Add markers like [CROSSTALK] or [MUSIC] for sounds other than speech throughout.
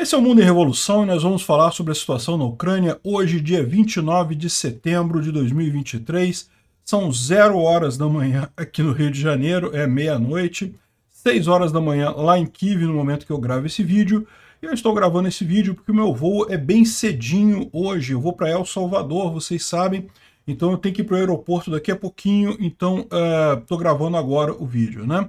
Esse é o Mundo em Revolução e nós vamos falar sobre a situação na Ucrânia hoje, dia 29 de setembro de 2023. São 0 horas da manhã aqui no Rio de Janeiro, é meia-noite, 6 horas da manhã lá em Kiev no momento que eu gravo esse vídeo. E eu estou gravando esse vídeo porque o meu voo é bem cedinho hoje. Eu vou para El Salvador, vocês sabem, então eu tenho que ir para o aeroporto daqui a pouquinho, então estou uh, gravando agora o vídeo, né?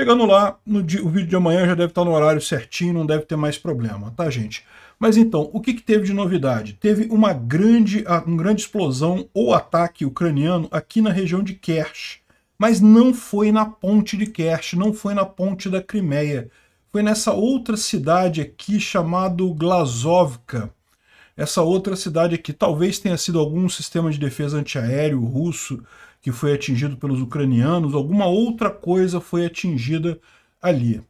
Chegando lá, dia, o vídeo de amanhã já deve estar no horário certinho, não deve ter mais problema, tá, gente? Mas então, o que, que teve de novidade? Teve uma grande, uma grande explosão ou ataque ucraniano aqui na região de Kerch, mas não foi na ponte de Kerch, não foi na ponte da Crimeia, foi nessa outra cidade aqui chamado Glazovka. Essa outra cidade aqui talvez tenha sido algum sistema de defesa antiaéreo russo que foi atingido pelos ucranianos, alguma outra coisa foi atingida ali.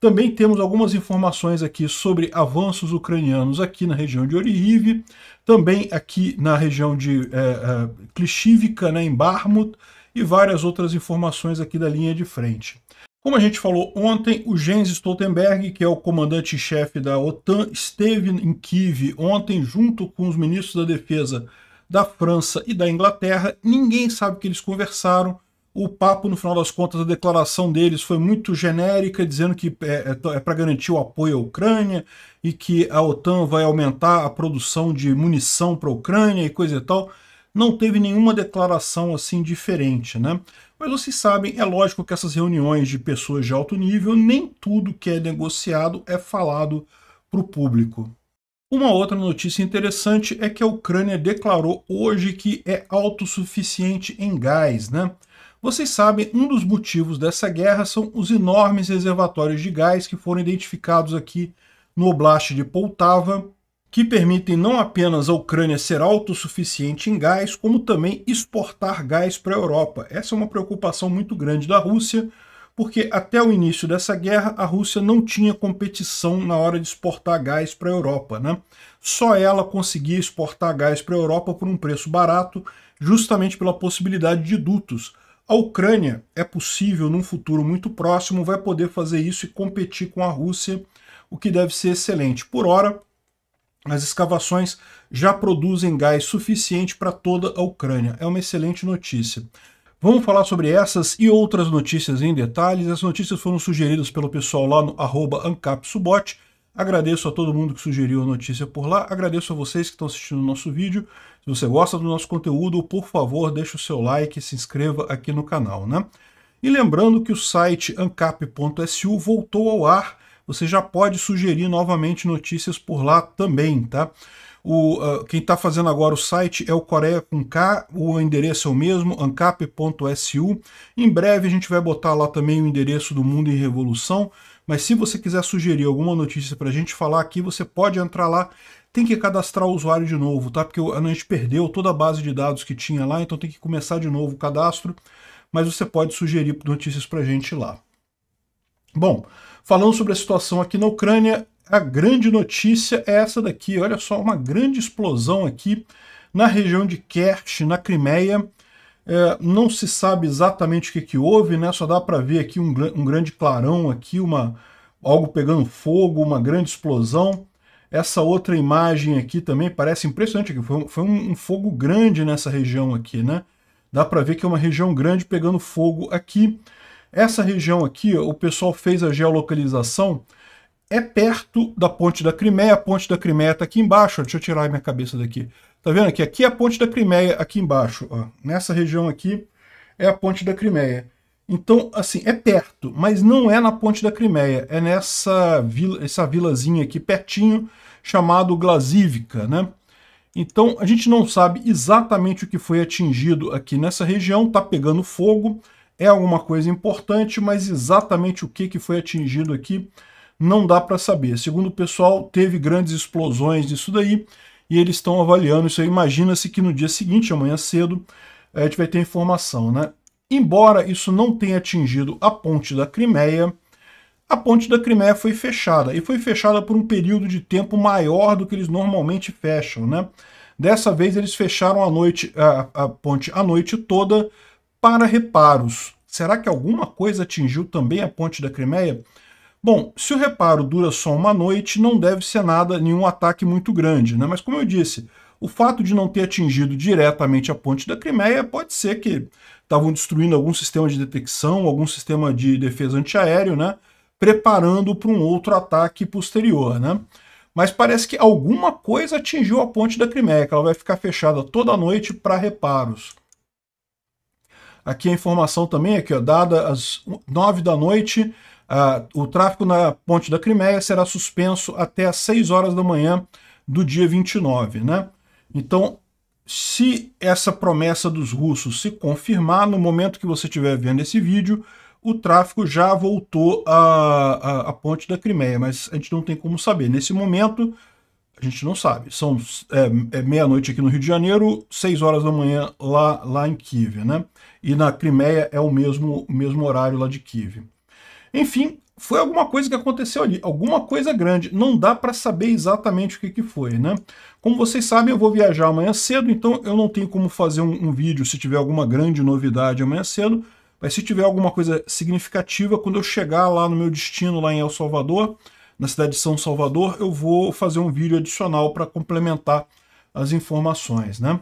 Também temos algumas informações aqui sobre avanços ucranianos aqui na região de Orihiv, também aqui na região de é, é, Klishivka, né, em Barmut, e várias outras informações aqui da linha de frente. Como a gente falou ontem, o Jens Stoltenberg, que é o comandante-chefe da OTAN, esteve em Kiev ontem junto com os ministros da Defesa da França e da Inglaterra. Ninguém sabe o que eles conversaram. O papo, no final das contas, a declaração deles foi muito genérica, dizendo que é, é, é para garantir o apoio à Ucrânia e que a OTAN vai aumentar a produção de munição para a Ucrânia e coisa e tal. Não teve nenhuma declaração assim diferente, né? Mas vocês sabem, é lógico que essas reuniões de pessoas de alto nível, nem tudo que é negociado é falado para o público. Uma outra notícia interessante é que a Ucrânia declarou hoje que é autossuficiente em gás, né? Vocês sabem, um dos motivos dessa guerra são os enormes reservatórios de gás que foram identificados aqui no Oblast de Poltava, que permitem não apenas a Ucrânia ser autossuficiente em gás, como também exportar gás para a Europa. Essa é uma preocupação muito grande da Rússia, porque até o início dessa guerra a Rússia não tinha competição na hora de exportar gás para a Europa. Né? Só ela conseguia exportar gás para a Europa por um preço barato, justamente pela possibilidade de dutos. A Ucrânia é possível, num futuro muito próximo, vai poder fazer isso e competir com a Rússia, o que deve ser excelente. Por hora, as escavações já produzem gás suficiente para toda a Ucrânia. É uma excelente notícia. Vamos falar sobre essas e outras notícias em detalhes. As notícias foram sugeridas pelo pessoal lá no AncapSubot. Agradeço a todo mundo que sugeriu a notícia por lá. Agradeço a vocês que estão assistindo o nosso vídeo. Se você gosta do nosso conteúdo, por favor, deixe o seu like e se inscreva aqui no canal. Né? E lembrando que o site ancap.su voltou ao ar. Você já pode sugerir novamente notícias por lá também, tá? O, uh, quem está fazendo agora o site é o Coreia com K, o endereço é o mesmo, ancap.su. Em breve a gente vai botar lá também o endereço do Mundo em Revolução, mas se você quiser sugerir alguma notícia para a gente falar aqui, você pode entrar lá, tem que cadastrar o usuário de novo, tá? Porque a gente perdeu toda a base de dados que tinha lá, então tem que começar de novo o cadastro, mas você pode sugerir notícias para a gente lá. Bom, falando sobre a situação aqui na Ucrânia, a grande notícia é essa daqui, olha só, uma grande explosão aqui na região de Kerch, na Crimeia. É, não se sabe exatamente o que, que houve, né? Só dá para ver aqui um, um, grande clarão aqui, uma, algo pegando fogo, uma grande explosão. Essa outra imagem aqui também parece impressionante, foi, foi um, um fogo grande nessa região aqui, né? Dá para ver que é uma região grande pegando fogo aqui. Essa região aqui, o pessoal fez a geolocalização é perto da ponte da Crimeia. A ponte da Crimeia está aqui embaixo. Deixa eu tirar minha cabeça daqui. Tá vendo aqui? Aqui é a ponte da Crimeia, aqui embaixo. Ó. Nessa região aqui é a ponte da Crimeia. Então, assim, é perto, mas não é na ponte da Crimeia. É nessa vila, essa vilazinha aqui pertinho, chamado Glazivka, né? Então, a gente não sabe exatamente o que foi atingido aqui nessa região. Tá pegando fogo, é alguma coisa importante, mas exatamente o que, que foi atingido aqui não dá para saber. Segundo o pessoal, teve grandes explosões disso daí e eles estão avaliando isso aí. Imagina-se que no dia seguinte, amanhã cedo, a gente vai ter informação, né? Embora isso não tenha atingido a ponte da Crimeia, a ponte da Crimeia foi fechada, e foi fechada por um período de tempo maior do que eles normalmente fecham, né? Dessa vez eles fecharam a, noite, a, a ponte a noite toda para reparos. Será que alguma coisa atingiu também a ponte da Crimeia? Bom, se o reparo dura só uma noite, não deve ser nada, nenhum ataque muito grande, né? Mas como eu disse, o fato de não ter atingido diretamente a ponte da Crimeia pode ser que estavam destruindo algum sistema de detecção, algum sistema de defesa antiaéreo, né? Preparando para um outro ataque posterior, né? Mas parece que alguma coisa atingiu a ponte da Crimeia, que ela vai ficar fechada toda a noite para reparos. Aqui a informação também, aqui, ó, dada às 9 da noite, Uh, o tráfego na ponte da Crimeia será suspenso até às 6 horas da manhã do dia 29. Né? Então, se essa promessa dos russos se confirmar, no momento que você estiver vendo esse vídeo, o tráfego já voltou à, à, ponte da Crimeia, mas a gente não tem como saber. Nesse momento, a gente não sabe. São é, é meia-noite aqui no Rio de Janeiro, 6 horas da manhã lá, lá em Kiev, né? E na Crimeia é o mesmo, mesmo horário lá de Kiev. Enfim, foi alguma coisa que aconteceu ali, alguma coisa grande. Não dá para saber exatamente o que, que foi, né? Como vocês sabem, eu vou viajar amanhã cedo, então eu não tenho como fazer um, um vídeo se tiver alguma grande novidade amanhã cedo. Mas se tiver alguma coisa significativa, quando eu chegar lá no meu destino, lá em El Salvador, na cidade de São Salvador, eu vou fazer um vídeo adicional para complementar as informações, né?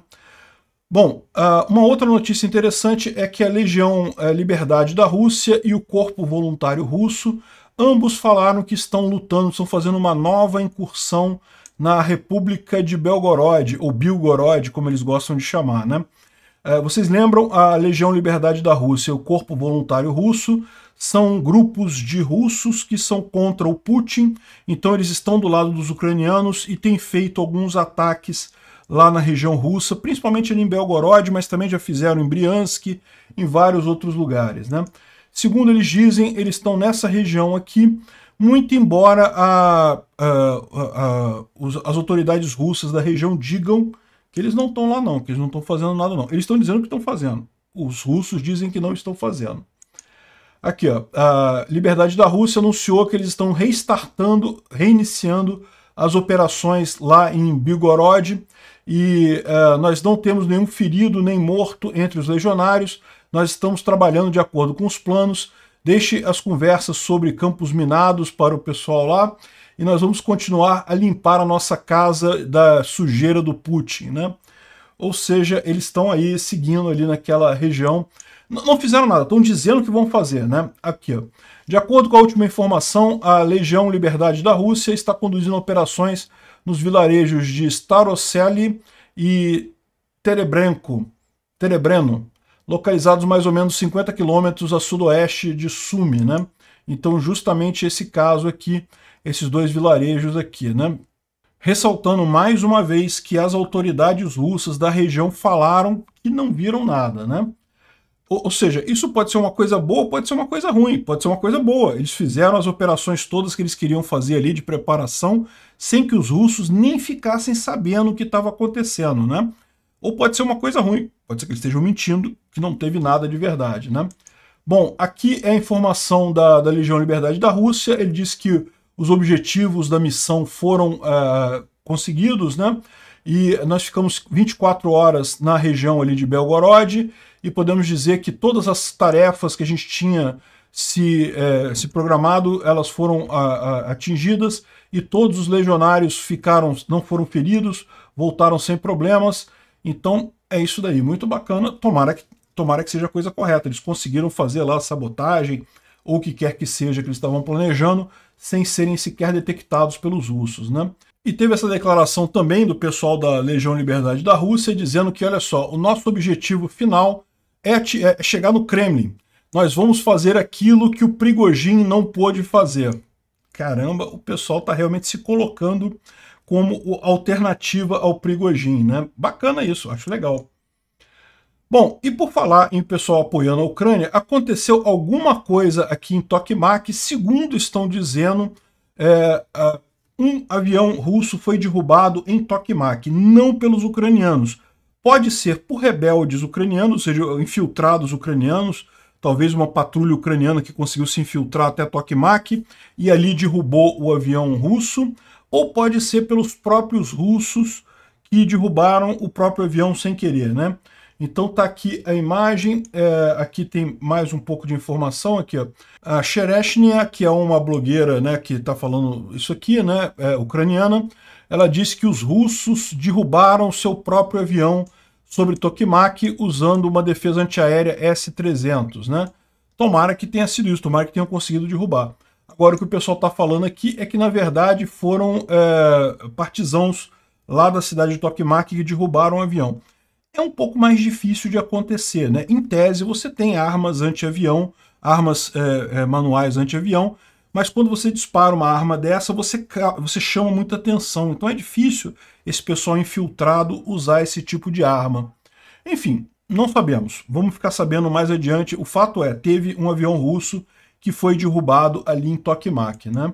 Bom, uma outra notícia interessante é que a Legião é, Liberdade da Rússia e o Corpo Voluntário Russo, ambos falaram que estão lutando, estão fazendo uma nova incursão na República de Belgorod, ou Bilgorod, como eles gostam de chamar, né? É, vocês lembram a Legião Liberdade da Rússia e o Corpo Voluntário Russo são grupos de russos que são contra o Putin, então eles estão do lado dos ucranianos e têm feito alguns ataques lá na região russa, principalmente ali em Belgorod, mas também já fizeram em Briansk, em vários outros lugares. Né? Segundo eles dizem, eles estão nessa região aqui, muito embora a, a, a, as autoridades russas da região digam que eles não estão lá não, que eles não estão fazendo nada não. Eles estão dizendo que estão fazendo. Os russos dizem que não estão fazendo. Aqui, ó, a Liberdade da Rússia anunciou que eles estão restartando, reiniciando as operações lá em Bilgorod, e uh, nós não temos nenhum ferido nem morto entre os legionários, nós estamos trabalhando de acordo com os planos, deixe as conversas sobre campos minados para o pessoal lá, e nós vamos continuar a limpar a nossa casa da sujeira do Putin, né? Ou seja, eles estão aí seguindo ali naquela região. N não fizeram nada, estão dizendo que vão fazer, né? Aqui, ó. De acordo com a última informação, a Legião Liberdade da Rússia está conduzindo operações nos vilarejos de Staroseli e Terebrenko, Terebreno, localizados mais ou menos 50 quilômetros a sudoeste de Sumi, né? Então, justamente esse caso aqui, esses dois vilarejos aqui, né? Ressaltando mais uma vez que as autoridades russas da região falaram que não viram nada, né? Ou, ou, seja, isso pode ser uma coisa boa, pode ser uma coisa ruim, pode ser uma coisa boa. Eles fizeram as operações todas que eles queriam fazer ali de preparação, sem que os russos nem ficassem sabendo o que estava acontecendo, né? Ou pode ser uma coisa ruim, pode ser que eles estejam mentindo, que não teve nada de verdade, né? Bom, aqui é a informação da, da Legião Liberdade da Rússia, ele diz que os objetivos da missão foram uh, conseguidos, né? E nós ficamos 24 horas na região ali de Belgorod, e podemos dizer que todas as tarefas que a gente tinha se, é, se programado, elas foram a, a, atingidas e todos os legionários ficaram, não foram feridos, voltaram sem problemas. Então é isso daí, muito bacana. Tomara que, tomara que seja a coisa correta. Eles conseguiram fazer lá a sabotagem ou o que quer que seja que eles estavam planejando, sem serem sequer detectados pelos russos, né? E teve essa declaração também do pessoal da Legião Liberdade da Rússia, dizendo que, olha só, o nosso objetivo final é, é chegar no Kremlin. Nós vamos fazer aquilo que o Prigogine não pôde fazer. Caramba, o pessoal está realmente se colocando como alternativa ao Prigogine, né? Bacana isso, acho legal. Bom, e por falar em pessoal apoiando a Ucrânia, aconteceu alguma coisa aqui em Tokmak, segundo estão dizendo, é, um avião russo foi derrubado em Tokmak, não pelos ucranianos, Pode ser por rebeldes ucranianos, ou seja, infiltrados ucranianos, talvez uma patrulha ucraniana que conseguiu se infiltrar até Tokmak e ali derrubou o avião russo, ou pode ser pelos próprios russos que derrubaram o próprio avião sem querer, né? Então tá aqui a imagem, é, aqui tem mais um pouco de informação aqui, ó. A Chereshnia, que é uma blogueira, né, que está falando isso aqui, né, é, ucraniana, ela disse que os russos derrubaram seu próprio avião sobre Tokmak usando uma defesa antiaérea S-300, né? Tomara que tenha sido isso, tomara que tenham conseguido derrubar. Agora o que o pessoal está falando aqui é que na verdade foram é, partisãos lá da cidade de Tokmak que derrubaram o avião é um pouco mais difícil de acontecer. Né? Em tese, você tem armas anti-avião, armas é, é, manuais anti-avião, mas quando você dispara uma arma dessa, você, você chama muita atenção. Então é difícil esse pessoal infiltrado usar esse tipo de arma. Enfim, não sabemos. Vamos ficar sabendo mais adiante. O fato é, teve um avião russo que foi derrubado ali em Tokmak, né?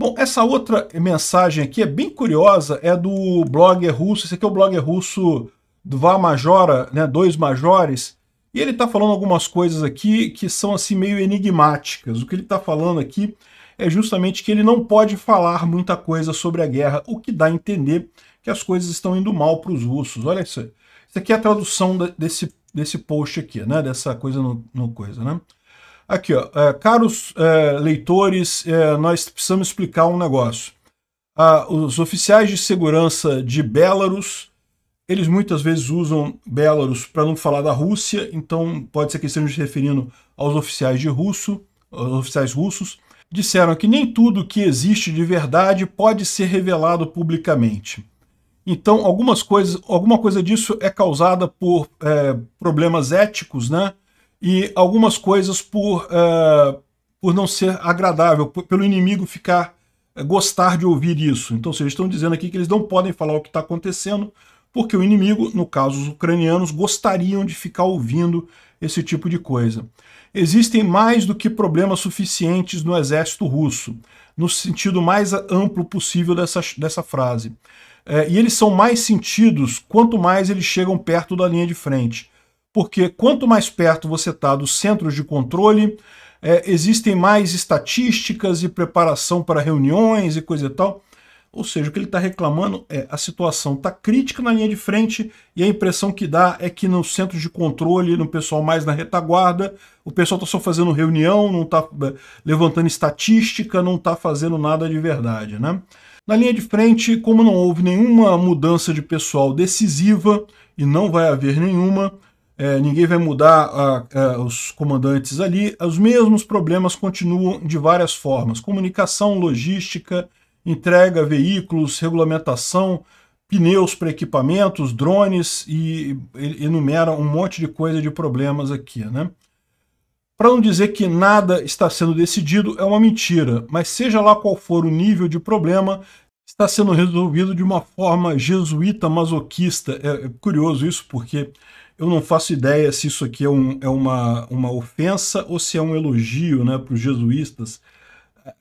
Bom, essa outra mensagem aqui é bem curiosa, é do blogger russo, esse aqui é o blogger russo do Vá Majora, né, dois majores, e ele está falando algumas coisas aqui que são assim meio enigmáticas. O que ele está falando aqui é justamente que ele não pode falar muita coisa sobre a guerra, o que dá a entender que as coisas estão indo mal para os russos. Olha isso. Isso aqui é a tradução desse, desse post aqui, né? Dessa coisa no, no coisa, né? Aqui, ó, é, caros é, leitores, é, nós precisamos explicar um negócio. Ah, os oficiais de segurança de Belarus, eles muitas vezes usam Belarus para não falar da Rússia, então pode ser que estejam se referindo aos oficiais de russo, aos oficiais russos, disseram que nem tudo que existe de verdade pode ser revelado publicamente. Então, algumas coisas, alguma coisa disso é causada por é, problemas éticos, né? E algumas coisas por, uh, por não ser agradável, por, pelo inimigo ficar uh, gostar de ouvir isso. Então, eles estão dizendo aqui que eles não podem falar o que está acontecendo, porque o inimigo, no caso os ucranianos, gostariam de ficar ouvindo esse tipo de coisa. Existem mais do que problemas suficientes no exército russo, no sentido mais amplo possível dessa, dessa frase. É, e eles são mais sentidos quanto mais eles chegam perto da linha de frente porque quanto mais perto você está dos centros de controle, é, existem mais estatísticas e preparação para reuniões e coisa e tal. Ou seja, o que ele está reclamando é a situação está crítica na linha de frente e a impressão que dá é que no centro de controle, no pessoal mais na retaguarda, o pessoal está só fazendo reunião, não está é, levantando estatística, não está fazendo nada de verdade. Né? Na linha de frente, como não houve nenhuma mudança de pessoal decisiva, e não vai haver nenhuma, é, ninguém vai mudar a, a, os comandantes ali, os mesmos problemas continuam de várias formas: comunicação, logística, entrega, veículos, regulamentação, pneus para equipamentos, drones e enumera um monte de coisa de problemas aqui, né? Para não dizer que nada está sendo decidido é uma mentira, mas seja lá qual for o nível de problema, está sendo resolvido de uma forma jesuíta masoquista. É, é curioso isso porque eu não faço ideia se isso aqui é, um, é uma, uma ofensa ou se é um elogio né, para os jesuítas.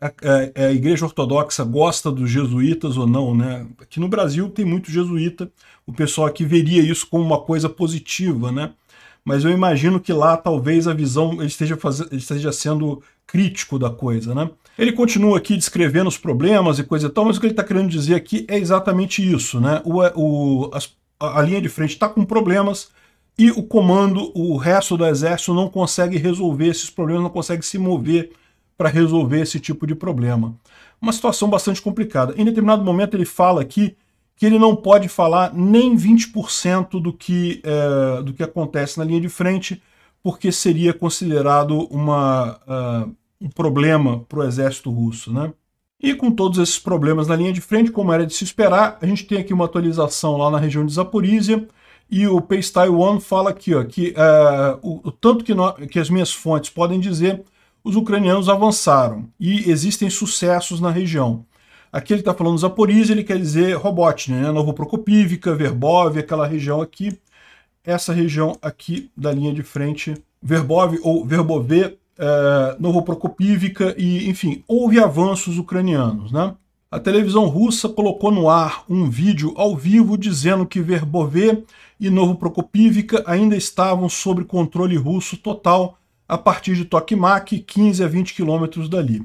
A, a, a, Igreja Ortodoxa gosta dos jesuítas ou não, né? Aqui no Brasil tem muito jesuíta, o pessoal aqui veria isso como uma coisa positiva, né? Mas eu imagino que lá talvez a visão ele esteja, ele esteja sendo crítico da coisa, né? Ele continua aqui descrevendo os problemas e coisa e tal, mas o que ele está querendo dizer aqui é exatamente isso, né? O, o, as, a linha de frente está com problemas, e o comando, o resto do exército não consegue resolver esses problemas, não consegue se mover para resolver esse tipo de problema. Uma situação bastante complicada. Em determinado momento ele fala aqui que ele não pode falar nem 20% do que, é, do que acontece na linha de frente, porque seria considerado uma, uh, um problema para o exército russo. Né? E com todos esses problemas na linha de frente, como era de se esperar, a gente tem aqui uma atualização lá na região de Zaporizhia, e o Pace Taiwan fala aqui ó, que uh, o, o, tanto que, no, que as minhas fontes podem dizer, os ucranianos avançaram e existem sucessos na região. Aqui ele está falando Zaporizhia, ele quer dizer Robotny, né? Novoprokopivka, Verbov, aquela região aqui. Essa região aqui da linha de frente, Verbov ou Verbove, uh, Novoprokopivka e, enfim, houve avanços ucranianos, né? A televisão russa colocou no ar um vídeo ao vivo dizendo que Verbove e Novo Prokopivka ainda estavam sob controle russo total a partir de Tokmak, 15 a 20 quilômetros dali.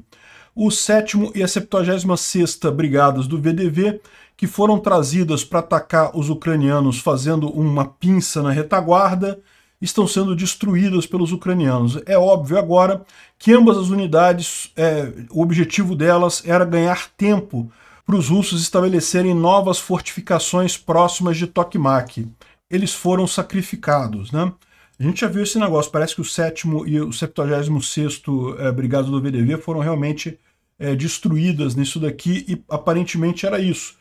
o 7 e a 76 Brigadas do VDV, que foram trazidas para atacar os ucranianos fazendo uma pinça na retaguarda, estão sendo destruídas pelos ucranianos. É óbvio agora que ambas as unidades, é, o objetivo delas era ganhar tempo para os russos estabelecerem novas fortificações próximas de Tokmak. Eles foram sacrificados. Né? A gente já viu esse negócio, parece que o 7 e o 76 é, Brigada do VDV foram realmente é, destruídas nisso daqui e aparentemente era isso.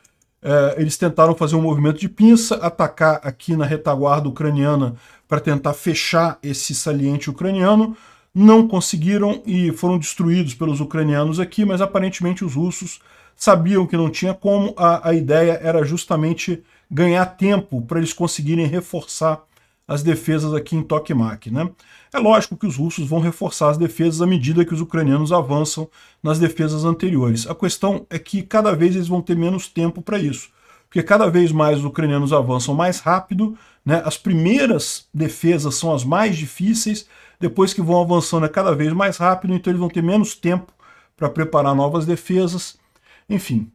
É, eles tentaram fazer um movimento de pinça, atacar aqui na retaguarda ucraniana para tentar fechar esse saliente ucraniano, não conseguiram e foram destruídos pelos ucranianos aqui, mas aparentemente os russos sabiam que não tinha como, a, a ideia era justamente ganhar tempo para eles conseguirem reforçar as defesas aqui em Tokmak. Né? É lógico que os russos vão reforçar as defesas à medida que os ucranianos avançam nas defesas anteriores. A questão é que cada vez eles vão ter menos tempo para isso, porque cada vez mais os ucranianos avançam mais rápido, né? as primeiras defesas são as mais difíceis, depois que vão avançando é cada vez mais rápido, então eles vão ter menos tempo para preparar novas defesas. Enfim,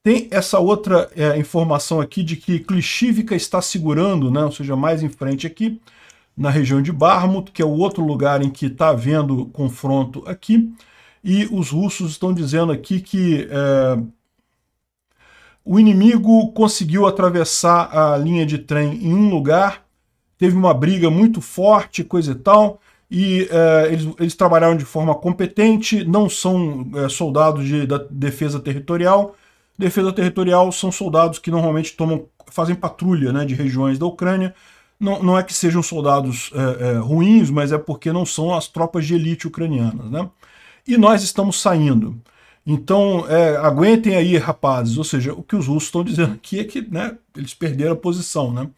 tem essa outra é, informação aqui de que Klishivka está segurando, né, ou seja, mais em frente aqui, na região de Barmut, que é o outro lugar em que está havendo confronto aqui, e os russos estão dizendo aqui que é, o inimigo conseguiu atravessar a linha de trem em um lugar, teve uma briga muito forte, coisa e tal, e é, eles, eles, trabalharam de forma competente, não são é, soldados de, da defesa territorial, Defesa territorial são soldados que normalmente tomam, fazem patrulha né, de regiões da Ucrânia. Não, não é que sejam soldados é, é, ruins, mas é porque não são as tropas de elite ucranianas. Né? E nós estamos saindo. Então, é, aguentem aí, rapazes. Ou seja, o que os russos estão dizendo aqui é que né, eles perderam a posição. Né?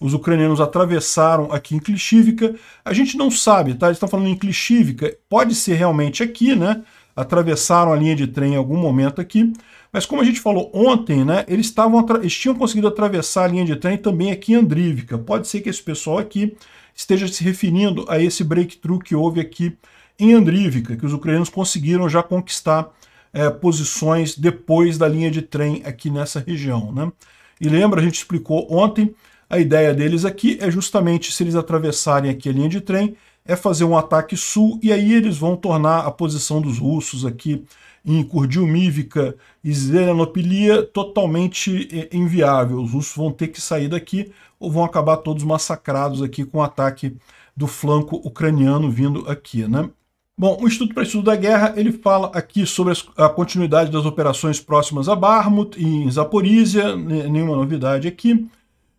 Os ucranianos atravessaram aqui em Klishivka. A gente não sabe, tá? Eles estão falando em Klishivka. Pode ser realmente aqui, né? Atravessaram a linha de trem em algum momento aqui. Mas como a gente falou ontem, né, eles, estavam, eles tinham conseguido atravessar a linha de trem também aqui em Andrívica. Pode ser que esse pessoal aqui esteja se referindo a esse breakthrough que houve aqui em Andrívica, que os ucranianos conseguiram já conquistar é, posições depois da linha de trem aqui nessa região. Né? E lembra, a gente explicou ontem, a ideia deles aqui é justamente, se eles atravessarem aqui a linha de trem, é fazer um ataque sul, e aí eles vão tornar a posição dos russos aqui em Kurdiumívica e Zelenopilia totalmente é, inviável. Os russos vão ter que sair daqui ou vão acabar todos massacrados aqui com o ataque do flanco ucraniano vindo aqui, né? Bom, o Instituto para Estudo da Guerra ele fala aqui sobre a continuidade das operações próximas a Barmut e em Zaporizhia, nenhuma novidade aqui.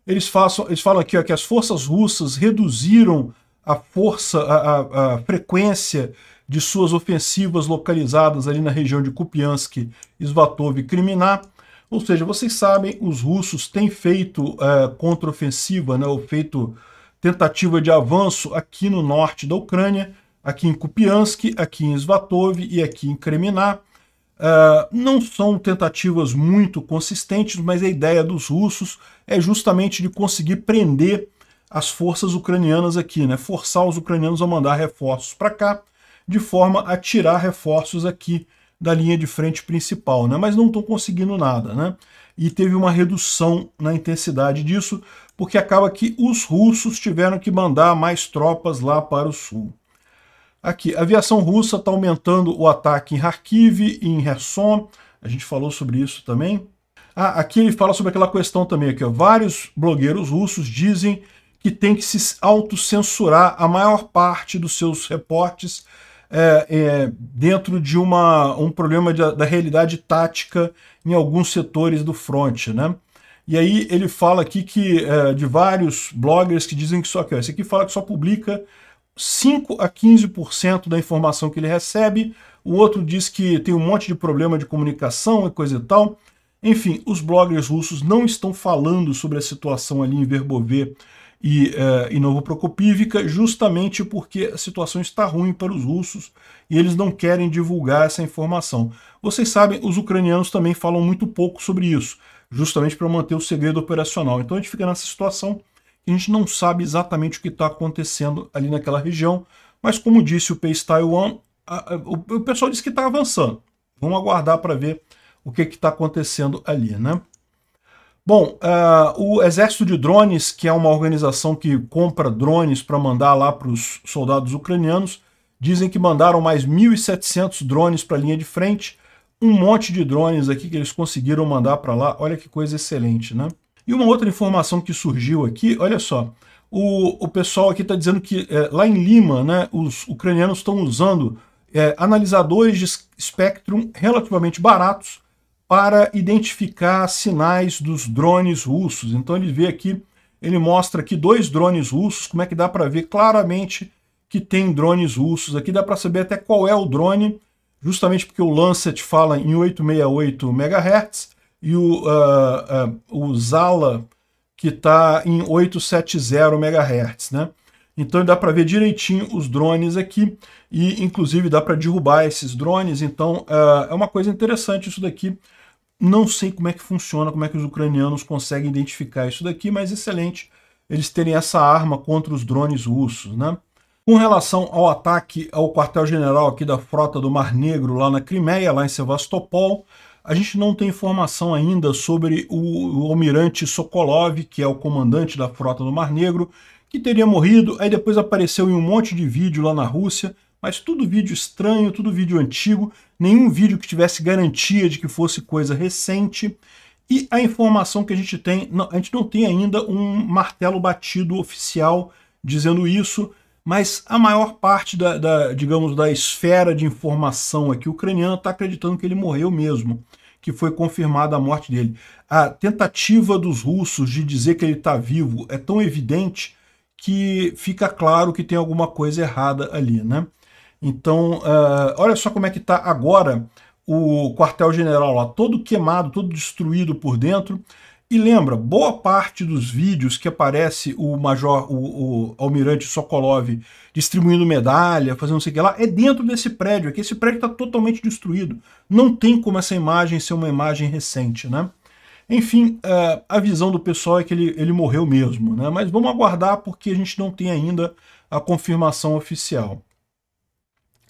Eles, façam, eles falam aqui ó, que as forças russas reduziram a força, a, a, a frequência de suas ofensivas localizadas ali na região de Kupiansk, Svatov e Kriminá. Ou seja, vocês sabem, os russos têm feito é, contraofensiva, né, ou feito tentativa de avanço aqui no norte da Ucrânia, aqui em Kupiansk, aqui em Svatov e aqui em Kreminá. Uh, não são tentativas muito consistentes, mas a ideia dos russos é justamente de conseguir prender as forças ucranianas aqui, né? forçar os ucranianos a mandar reforços para cá de forma a tirar reforços aqui da linha de frente principal, né? mas não estão conseguindo nada. Né? E teve uma redução na intensidade disso, porque acaba que os russos tiveram que mandar mais tropas lá para o sul. Aqui, a aviação russa está aumentando o ataque em Kharkiv e em Kherson, a gente falou sobre isso também. Ah, aqui ele fala sobre aquela questão também, aqui, ó, vários blogueiros russos dizem que tem que se autocensurar a maior parte dos seus reportes é, é, dentro de uma, um problema de, da realidade tática em alguns setores do front, né? E aí ele fala aqui que é, de vários bloggers que dizem que só que esse aqui fala que só publica 5 a 15% da informação que ele recebe, o outro diz que tem um monte de problema de comunicação e coisa e tal. Enfim, os bloggers russos não estão falando sobre a situação ali em Verbovê e, uh, e Novoprokopivka, justamente porque a situação está ruim para os russos e eles não querem divulgar essa informação. Vocês sabem, os ucranianos também falam muito pouco sobre isso, justamente para manter o segredo operacional. Então a gente fica nessa situação que a gente não sabe exatamente o que está acontecendo ali naquela região, mas como disse o Pace Taiwan, a, a, o, o pessoal disse que está avançando. Vamos aguardar para ver o que está acontecendo ali, né? Bom, uh, o Exército de Drones, que é uma organização que compra drones para mandar lá para os soldados ucranianos, dizem que mandaram mais 1.700 drones para a linha de frente, um monte de drones aqui que eles conseguiram mandar para lá. Olha que coisa excelente, né? E uma outra informação que surgiu aqui, olha só, o, o pessoal aqui está dizendo que é, lá em Lima, né, os ucranianos estão usando é, analisadores de espectro relativamente baratos para identificar sinais dos drones russos. Então ele vê aqui, ele mostra aqui dois drones russos, como é que dá para ver claramente que tem drones russos. Aqui dá para saber até qual é o drone, justamente porque o Lancet fala em 868 MHz e o, uh, uh, o Zala, que está em 870 MHz, né? Então dá para ver direitinho os drones aqui e inclusive dá para derrubar esses drones. Então uh, é uma coisa interessante isso daqui. Não sei como é que funciona, como é que os ucranianos conseguem identificar isso daqui, mas excelente eles terem essa arma contra os drones russos, né? Com relação ao ataque ao quartel-general aqui da frota do Mar Negro lá na Crimeia, lá em Sevastopol, a gente não tem informação ainda sobre o, o almirante Sokolov, que é o comandante da frota do Mar Negro, que teria morrido, aí depois apareceu em um monte de vídeo lá na Rússia, mas tudo vídeo estranho, tudo vídeo antigo, nenhum vídeo que tivesse garantia de que fosse coisa recente. E a informação que a gente tem, não, a gente não tem ainda um martelo batido oficial dizendo isso, mas a maior parte da, da digamos, da esfera de informação aqui ucraniana está acreditando que ele morreu mesmo, que foi confirmada a morte dele. A tentativa dos russos de dizer que ele está vivo é tão evidente que fica claro que tem alguma coisa errada ali, né? Então, uh, olha só como é que está agora o quartel-general lá, todo queimado, todo destruído por dentro. E lembra, boa parte dos vídeos que aparece o major, o, o almirante Sokolov distribuindo medalha, fazendo não sei o que lá, é dentro desse prédio aqui. Esse prédio está totalmente destruído. Não tem como essa imagem ser uma imagem recente, né? Enfim, uh, a visão do pessoal é que ele, ele morreu mesmo, né? Mas vamos aguardar porque a gente não tem ainda a confirmação oficial.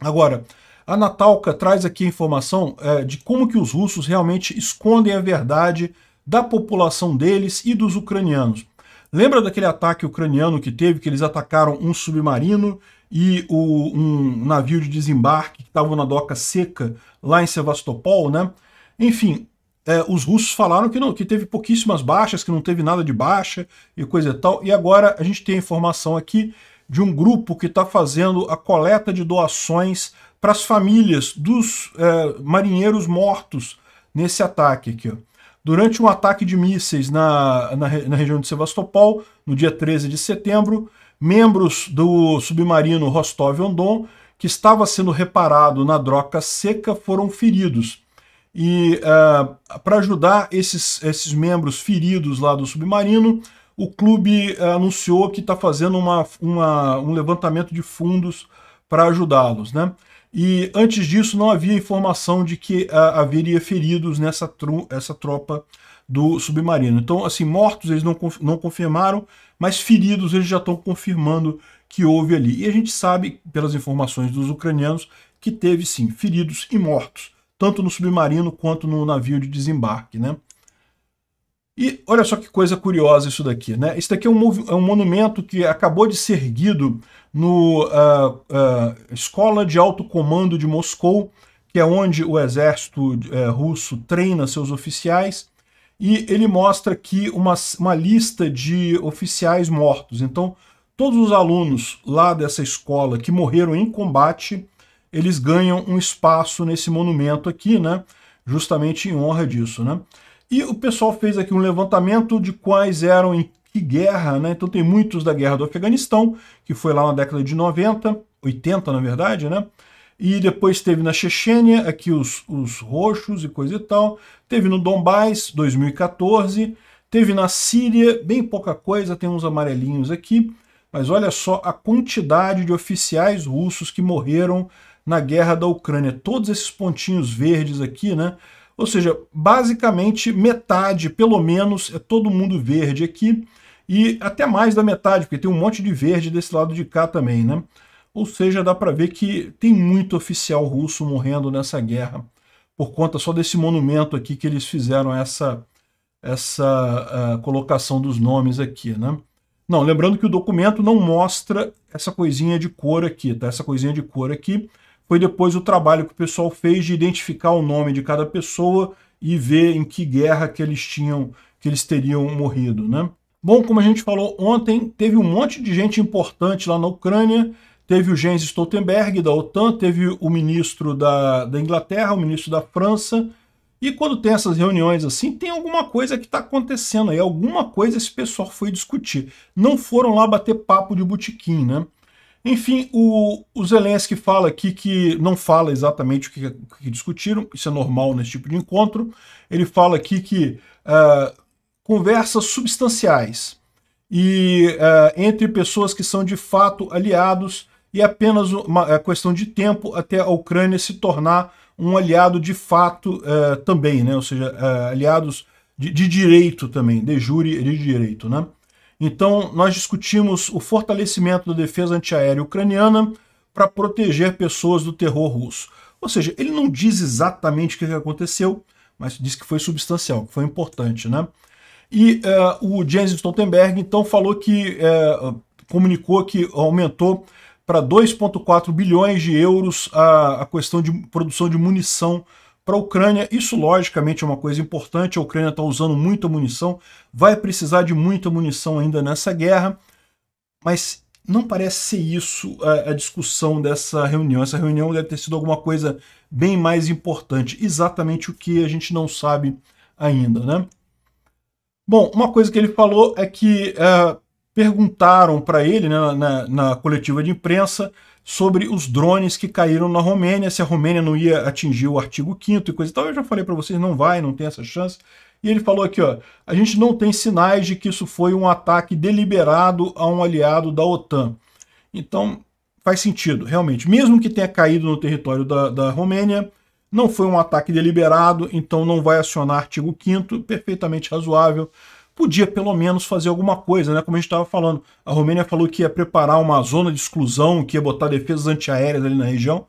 Agora, a Natalka traz aqui a informação é, de como que os russos realmente escondem a verdade da população deles e dos ucranianos. Lembra daquele ataque ucraniano que teve, que eles atacaram um submarino e o, um navio de desembarque que estava na doca seca lá em Sevastopol, né? Enfim, é, os russos falaram que não, que teve pouquíssimas baixas, que não teve nada de baixa e coisa e tal. E agora a gente tem a informação aqui de um grupo que está fazendo a coleta de doações para as famílias dos é, marinheiros mortos nesse ataque aqui. Ó. Durante um ataque de mísseis na, na, na, região de Sevastopol, no dia 13 de setembro, membros do submarino Rostov-on-Don, que estava sendo reparado na droga seca, foram feridos. E uh, é, para ajudar esses, esses membros feridos lá do submarino, o clube eh, anunciou que está fazendo uma, uma, um levantamento de fundos para ajudá-los. Né? E antes disso não havia informação de que uh, haveria feridos nessa tru, essa tropa do submarino. Então, assim, mortos eles não, não confirmaram, mas feridos eles já estão confirmando que houve ali. E a gente sabe, pelas informações dos ucranianos, que teve sim feridos e mortos, tanto no submarino quanto no navio de desembarque. Né? E olha só que coisa curiosa isso daqui, né? Isso daqui é um, é um monumento que acabou de ser erguido no uh, uh, Escola de Alto Comando de Moscou, que é onde o exército uh, russo treina seus oficiais, e ele mostra aqui uma, uma lista de oficiais mortos. Então, todos os alunos lá dessa escola que morreram em combate, eles ganham um espaço nesse monumento aqui, né? Justamente em honra disso, né? E o pessoal fez aqui um levantamento de quais eram em que guerra, né? Então tem muitos da guerra do Afeganistão, que foi lá na década de 90, 80 na verdade, né? E depois teve na Chechênia, aqui os, os roxos e coisa e tal. Teve no Donbass, 2014. Teve na Síria, bem pouca coisa, tem uns amarelinhos aqui. Mas olha só a quantidade de oficiais russos que morreram na guerra da Ucrânia. Todos esses pontinhos verdes aqui, né? Ou seja, basicamente metade, pelo menos, é todo mundo verde aqui, e até mais da metade, porque tem um monte de verde desse lado de cá também, né? Ou seja, dá para ver que tem muito oficial russo morrendo nessa guerra por conta só desse monumento aqui que eles fizeram essa, essa uh, colocação dos nomes aqui, né? Não, lembrando que o documento não mostra essa coisinha de cor aqui, tá? Essa coisinha de cor aqui foi depois o trabalho que o pessoal fez de identificar o nome de cada pessoa e ver em que guerra que eles tinham, que eles teriam morrido, né? Bom, como a gente falou ontem, teve um monte de gente importante lá na Ucrânia, teve o Jens Stoltenberg da OTAN, teve o ministro da, da Inglaterra, o ministro da França, e quando tem essas reuniões assim, tem alguma coisa que está acontecendo aí, alguma coisa esse pessoal foi discutir. Não foram lá bater papo de botequim, né? Enfim, o, o Zelensky fala aqui que não fala exatamente o que, que, discutiram, isso é normal nesse tipo de encontro. Ele fala aqui que uh, conversas substanciais e uh, entre pessoas que são de fato aliados e apenas uma é questão de tempo até a Ucrânia se tornar um aliado de fato uh, também, né? ou seja, uh, aliados de, de, direito também, de jure de direito. Né? Então, nós discutimos o fortalecimento da defesa antiaérea ucraniana para proteger pessoas do terror russo. Ou seja, ele não diz exatamente o que aconteceu, mas diz que foi substancial, que foi importante. Né? E uh, o Jens Stoltenberg, então, falou que, comunicou que aumentou para 2,4 bilhões de euros a, a questão de produção de munição para a Ucrânia. Isso, logicamente, é uma coisa importante. A Ucrânia está usando muita munição, vai precisar de muita munição ainda nessa guerra, mas não parece ser isso a, a, discussão dessa reunião. Essa reunião deve ter sido alguma coisa bem mais importante. Exatamente o que a gente não sabe ainda, né? Bom, uma coisa que ele falou é que uh, perguntaram para ele né, na, na, coletiva de imprensa sobre os drones que caíram na Romênia, se a Romênia não ia atingir o artigo 5 e coisa e tal. Eu já falei para vocês, não vai, não tem essa chance. E ele falou aqui, ó, a gente não tem sinais de que isso foi um ataque deliberado a um aliado da OTAN. Então, faz sentido, realmente. Mesmo que tenha caído no território da, da Romênia, não foi um ataque deliberado, então não vai acionar artigo 5 perfeitamente razoável podia pelo menos fazer alguma coisa, né? Como a gente estava falando, a Romênia falou que ia preparar uma zona de exclusão, que ia botar defesas antiaéreas ali na região.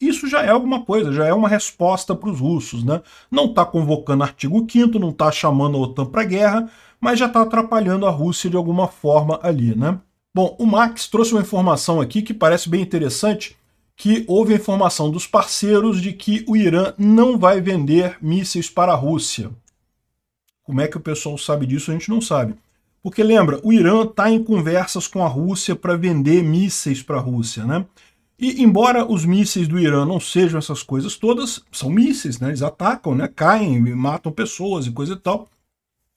Isso já é alguma coisa, já é uma resposta para os russos, né? Não está convocando artigo 5 não está chamando a OTAN para guerra, mas já está atrapalhando a Rússia de alguma forma ali, né? Bom, o Max trouxe uma informação aqui que parece bem interessante, que houve a informação dos parceiros de que o Irã não vai vender mísseis para a Rússia. Como é que o pessoal sabe disso, a gente não sabe. Porque lembra, o Irã está em conversas com a Rússia para vender mísseis para a Rússia, né? E embora os mísseis do Irã não sejam essas coisas todas, são mísseis, né? Eles atacam, né? Caem, matam pessoas e coisa e tal.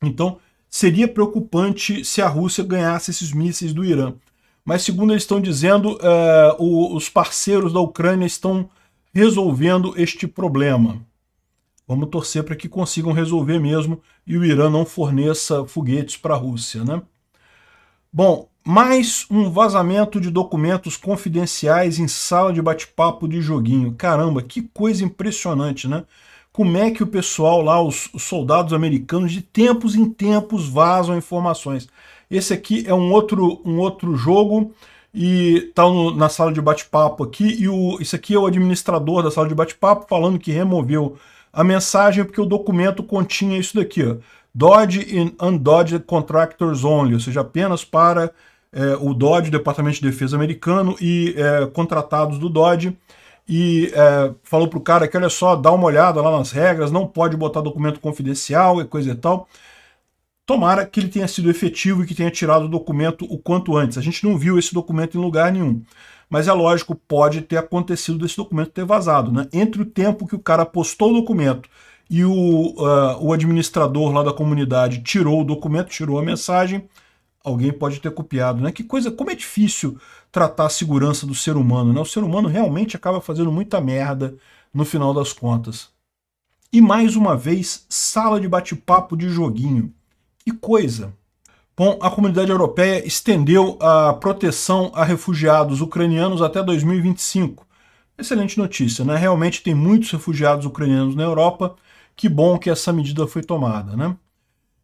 Então, seria preocupante se a Rússia ganhasse esses mísseis do Irã. Mas segundo eles estão dizendo, uh, os parceiros da Ucrânia estão resolvendo este problema. Vamos torcer para que consigam resolver mesmo e o Irã não forneça foguetes para a Rússia, né? Bom, mais um vazamento de documentos confidenciais em sala de bate-papo de joguinho. Caramba, que coisa impressionante, né? Como é que o pessoal lá, os, os soldados americanos, de tempos em tempos vazam informações. Esse aqui é um outro, um outro jogo e tá no, na sala de bate-papo aqui. E o, esse aqui é o administrador da sala de bate-papo falando que removeu a mensagem porque o documento continha isso daqui, ó, Dodge and Undodged Contractors Only, ou seja, apenas para é, o Dodge, Departamento de Defesa americano, e é, contratados do Dodge, e é, falou para o cara que, olha só, dá uma olhada lá nas regras, não pode botar documento confidencial e coisa e tal. Tomara que ele tenha sido efetivo e que tenha tirado o documento o quanto antes. A gente não viu esse documento em lugar nenhum mas é lógico, pode ter acontecido desse documento ter vazado. Né? Entre o tempo que o cara postou o documento e o, uh, o administrador lá da comunidade tirou o documento, tirou a mensagem, alguém pode ter copiado. Né? Que coisa, como é difícil tratar a segurança do ser humano. Né? O ser humano realmente acaba fazendo muita merda no final das contas. E mais uma vez, sala de bate-papo de joguinho. Que coisa! Bom, a comunidade europeia estendeu a proteção a refugiados ucranianos até 2025. Excelente notícia, né? Realmente tem muitos refugiados ucranianos na Europa. Que bom que essa medida foi tomada, né?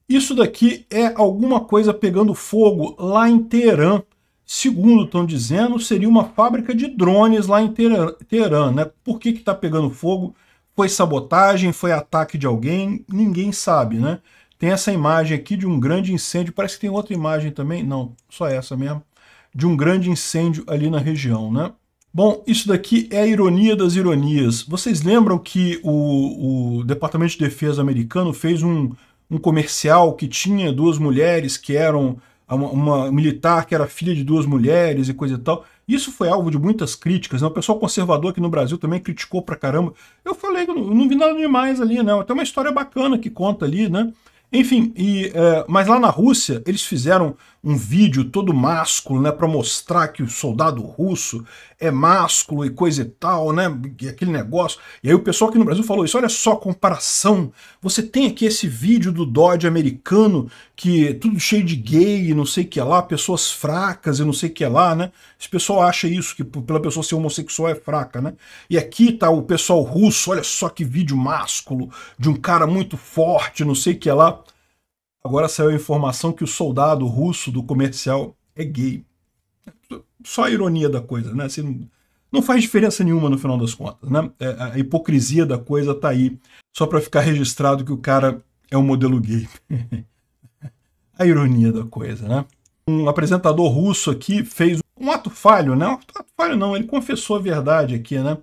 Isso daqui é alguma coisa pegando fogo lá em Teherã. Segundo estão dizendo, seria uma fábrica de drones lá em Teherã, né? Por que está pegando fogo? Foi sabotagem? Foi ataque de alguém? Ninguém sabe, né? Tem essa imagem aqui de um grande incêndio, parece que tem outra imagem também, não, só essa mesmo, de um grande incêndio ali na região, né? Bom, isso daqui é a ironia das ironias. Vocês lembram que o, o Departamento de Defesa americano fez um, um comercial que tinha duas mulheres que eram uma, uma, militar que era filha de duas mulheres e coisa e tal. Isso foi alvo de muitas críticas, né? O pessoal conservador aqui no Brasil também criticou pra caramba. Eu falei eu não, não vi nada demais ali, não. Tem uma história bacana que conta ali, né? Enfim, e, é, mas lá na Rússia eles fizeram um vídeo todo másculo, né, para mostrar que o soldado russo é másculo e coisa e tal, né, e aquele negócio. E aí o pessoal aqui no Brasil falou isso, olha só comparação, você tem aqui esse vídeo do Dodge americano, que é tudo cheio de gay não sei o que lá, pessoas fracas e não sei o que lá, né, esse pessoal acha isso, que pela pessoa ser homossexual é fraca, né, e aqui tá o pessoal russo, olha só que vídeo másculo, de um cara muito forte, não sei o que lá. Agora saiu a informação que o soldado russo do comercial é gay. Só a ironia da coisa, né? Assim, não faz diferença nenhuma no final das contas, né? É, a hipocrisia da coisa tá aí, só para ficar registrado que o cara é um modelo gay. [LAUGHS] a ironia da coisa, né? Um apresentador russo aqui fez um ato falho, né? Um ato falho não, ele confessou a verdade aqui, né?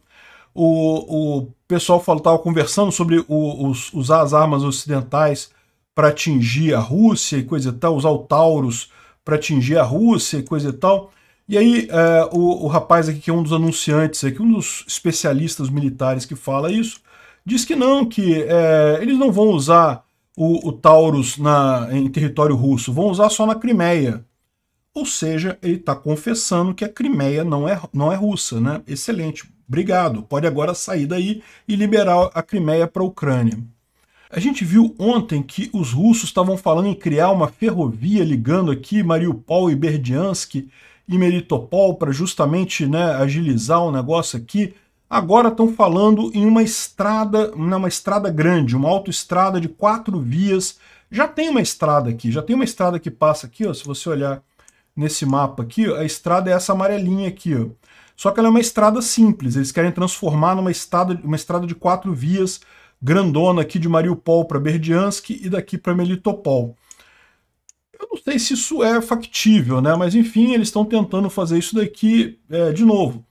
O, o pessoal estava conversando sobre o, os, usar as armas ocidentais para atingir a Rússia e coisa e tal, usar o Taurus para atingir a Rússia e coisa e tal. E aí é, o, o, rapaz aqui, que é um dos anunciantes, aqui, um dos especialistas militares que fala isso, diz que não, que é, eles não vão usar o, o Taurus na, em território russo, vão usar só na Crimeia. Ou seja, ele está confessando que a Crimeia não é, não é russa, né? Excelente, obrigado. Pode agora sair daí e liberar a Crimeia para a Ucrânia. A gente viu ontem que os russos estavam falando em criar uma ferrovia ligando aqui Mariupol e Berdiansk e Melitopol para justamente né, agilizar o negócio aqui. Agora estão falando em uma estrada, uma estrada grande, uma autoestrada de quatro vias. Já tem uma estrada aqui, já tem uma estrada que passa aqui, ó, se você olhar nesse mapa aqui, ó, a estrada é essa amarelinha aqui. Ó. Só que ela é uma estrada simples, eles querem transformar numa estrada, uma estrada de quatro vias grandona aqui de Mariupol para Berdiansk e daqui para Melitopol. Eu não sei se isso é factível, né? mas enfim, eles estão tentando fazer isso daqui é, de novo.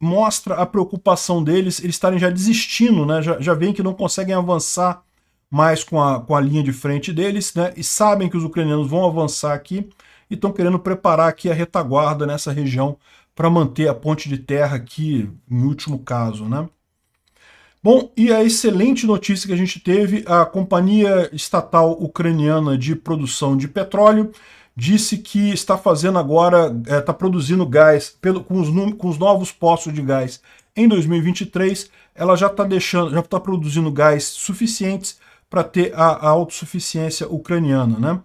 Mostra a preocupação deles, eles estarem já desistindo, né? já, já veem que não conseguem avançar mais com a, com a linha de frente deles, né? e sabem que os ucranianos vão avançar aqui e estão querendo preparar aqui a retaguarda nessa região para manter a ponte de terra aqui, em último caso. Né? Bom, e a excelente notícia que a gente teve, a companhia estatal ucraniana de produção de petróleo disse que está fazendo agora, está é, produzindo gás pelo, com, os, com os novos poços de gás em 2023, ela já está deixando, já está produzindo gás suficientes para ter a, a, autossuficiência ucraniana, né?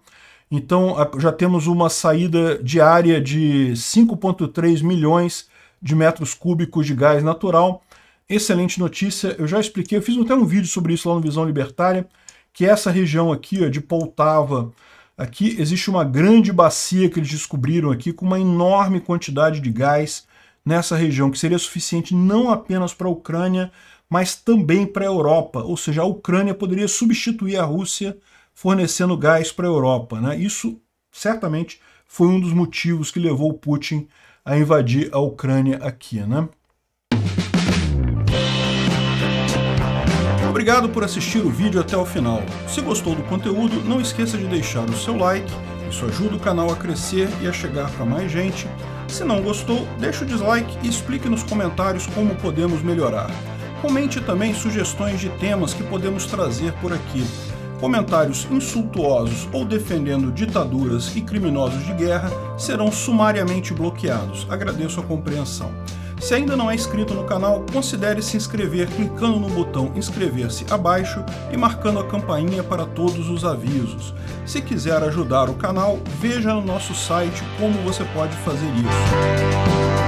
Então a, já temos uma saída diária de 5,3 milhões de metros cúbicos de gás natural excelente notícia. Eu já expliquei, eu fiz até um vídeo sobre isso lá no Visão Libertária, que essa região aqui, ó, de Poltava, aqui existe uma grande bacia que eles descobriram aqui com uma enorme quantidade de gás nessa região, que seria suficiente não apenas para a Ucrânia, mas também para a Europa. Ou seja, a Ucrânia poderia substituir a Rússia fornecendo gás para a Europa. Né? Isso certamente foi um dos motivos que levou o Putin a invadir a Ucrânia aqui. Né? Obrigado por assistir o vídeo até o final. Se gostou do conteúdo, não esqueça de deixar o seu like, isso ajuda o canal a crescer e a chegar para mais gente. Se não gostou, deixe o dislike e explique nos comentários como podemos melhorar. Comente também sugestões de temas que podemos trazer por aqui. Comentários insultuosos ou defendendo ditaduras e criminosos de guerra serão sumariamente bloqueados. Agradeço a compreensão. Se ainda não é inscrito no canal, considere se inscrever clicando no botão inscrever-se abaixo e marcando a campainha para todos os avisos. Se quiser ajudar o canal, veja no nosso site como você pode fazer isso.